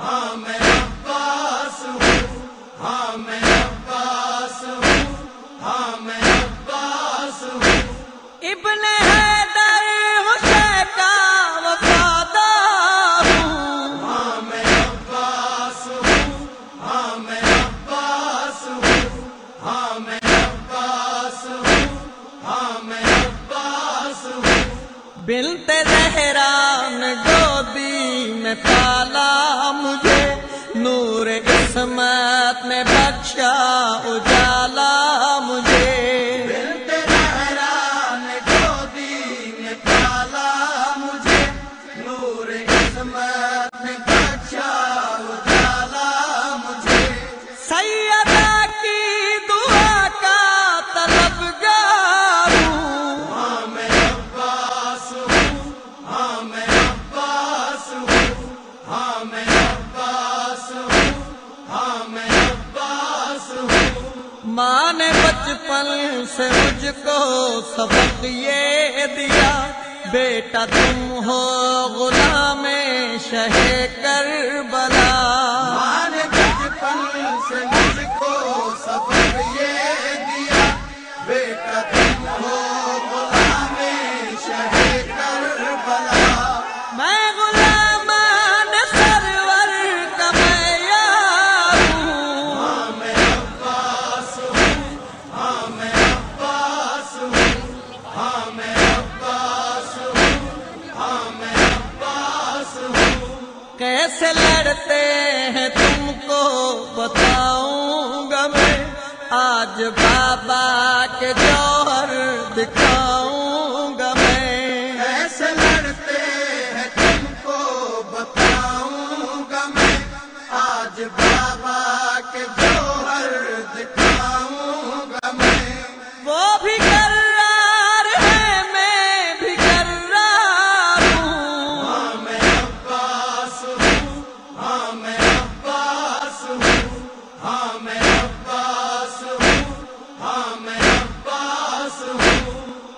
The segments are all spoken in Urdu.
میں ابن بنت زہران ڈوبی میں پالا مجھے، نور قسمت میں بخشا اجالا مجھے۔ بنت زہران ڈوبی میں پالا مجھے، نور قسمت ماں نے بچپن سے مجھ کو سبق یہ دیا۔ بیٹا تم ہو غلام شہ کر بلا کیسے لڑتے ہیں؟ تم کو بتاؤں گا میں آج بابا کے جوہر دکھاؤں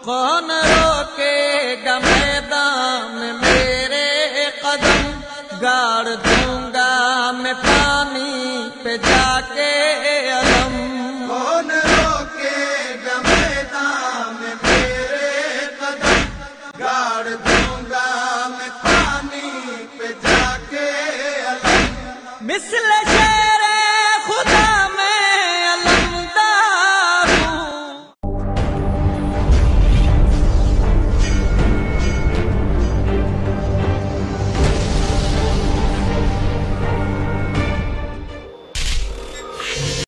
کون روکے گا میدان میرے قدم؟ گاڑ دوں گا میں پانی پہ جا کے علم۔ کون روکے گا میدان میرے قدم؟ گاڑ دوں گا میں پانی پہ جا کے علم۔ مثل شیر خدا